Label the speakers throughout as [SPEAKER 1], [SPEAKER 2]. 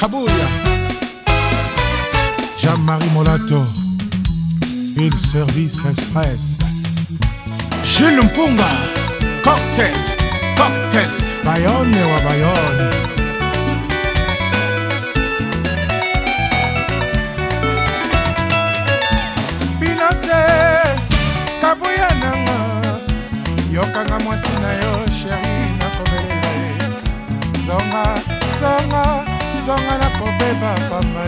[SPEAKER 1] Kabouya Jean-Marie Molato Une service express Jules Mpunga Cocktail Cocktail Bayonne wa Bayonne Binase Kabouya nanga Yokanga mwasi na yo chérie zonga zonga nakobeba pamba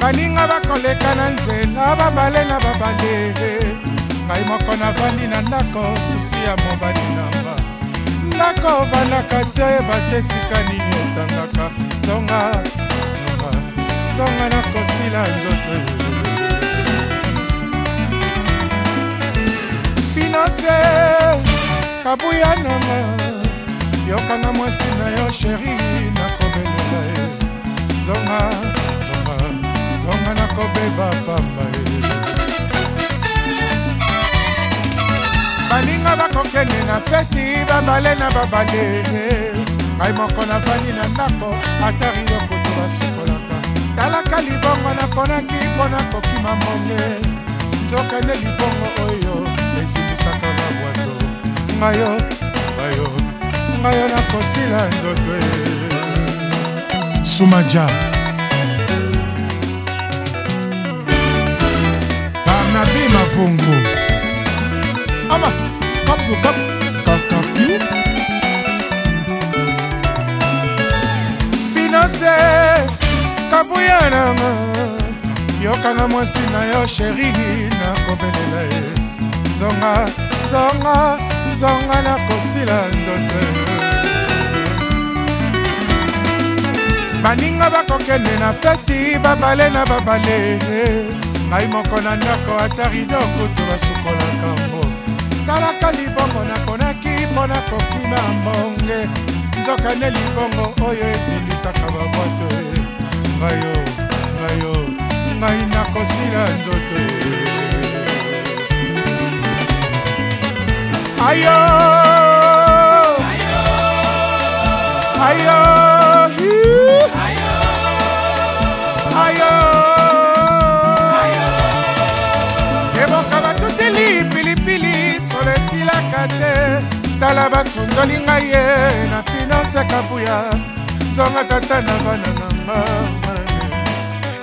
[SPEAKER 1] baninga bakoleka na nzela babale na babale ngai moko navandi na ndako susi ya mobali nanga ndako ovandaka te ebate esika nini etangaka zonga zonga zonga nakosila nzoto binose kabuya nanga yokanga mwasi na yo sheri nakobelela ye zonga zonga zonga nakobeba pamba ye baninga bakokende na feti babale na babale ngai moko navandi na ndako atari yo koto basukolaka talaka libongo naponaki mpo nakokima monge nzokande libongo oyo ezimisaka babwato ngayo ngayo ngai yo nakosila nzoto e. sumaja barnabi mavungu ama kabu kabu kakapiu binose kabuya nanga yokanga mwasi na yo sheri nakobelela ye zonga zonga kozonga na kosila nzote baninga bakokende na feti babale na babale ngai moko na ndako atarido kutu basukolaka ngo talaka libongo naponaki mpo na kokima mbonge nzokane libongo oyo ezilisaka babwato ngayo ngayo ngai nakosila nzoto ayo ayo ayo eboka batuteli pilipili solo esilaka te tala basundoli ngai ye na finanse ya kabuya zonga tata na bana nanga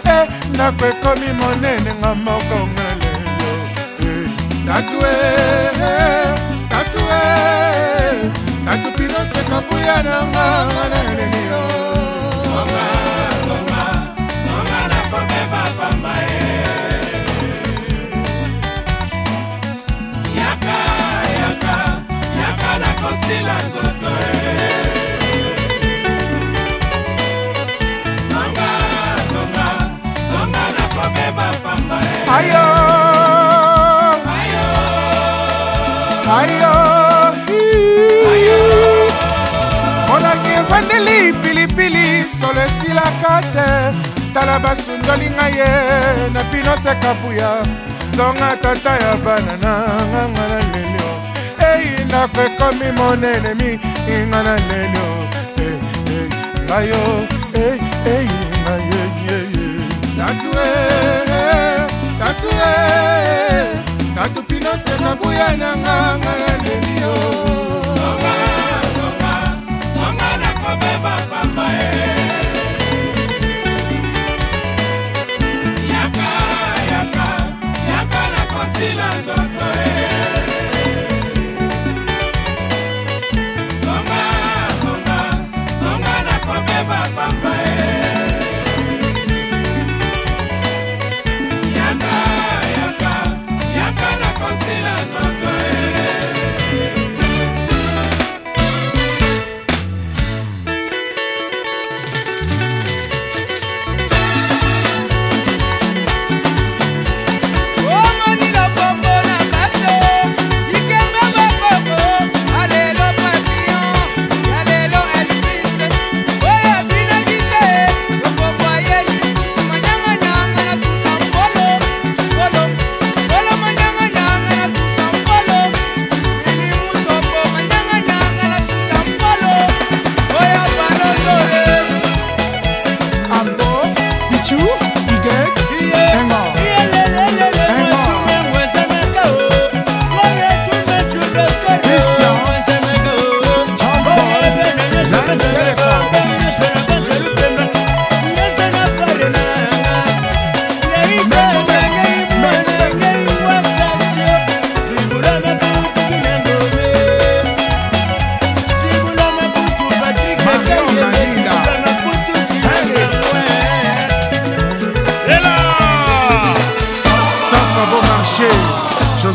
[SPEAKER 1] e eh, ndako ekomi monene nga moko ngelelo eh, tatue eh, yesu e natupi noseka buya nanga nga na elenio e. Yaka, yaka, yaka na kosila nzoto e bandeli pilipili solo esilaka te tala basundoli ngai ye na bino sekabuya zonga tata ya banana nganga na lelio ei ndako ekomi monenemi inga na lelio ngayo ei ngayeyeye tatue tatue tatu pino sekabuya na nganga na lelio E. Silas.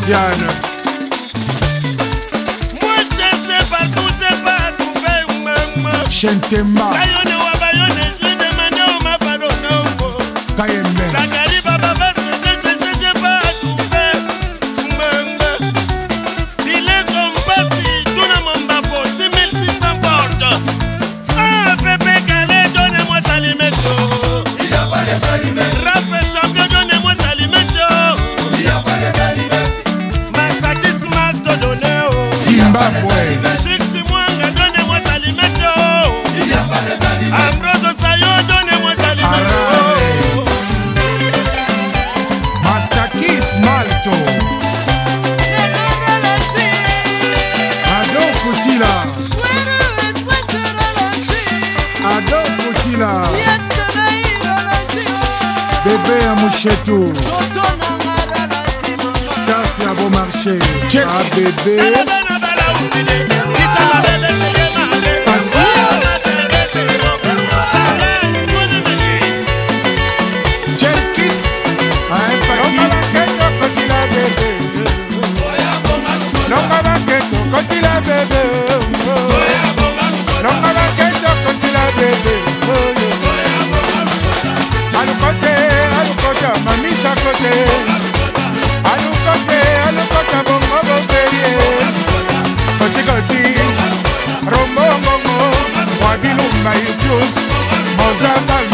[SPEAKER 1] josiane chentema bebe ya mushetu staff ya bomarché abebe misako te aluko te alukota bongo boperie kotikoti rombongongo mwabilunga yukius mozambal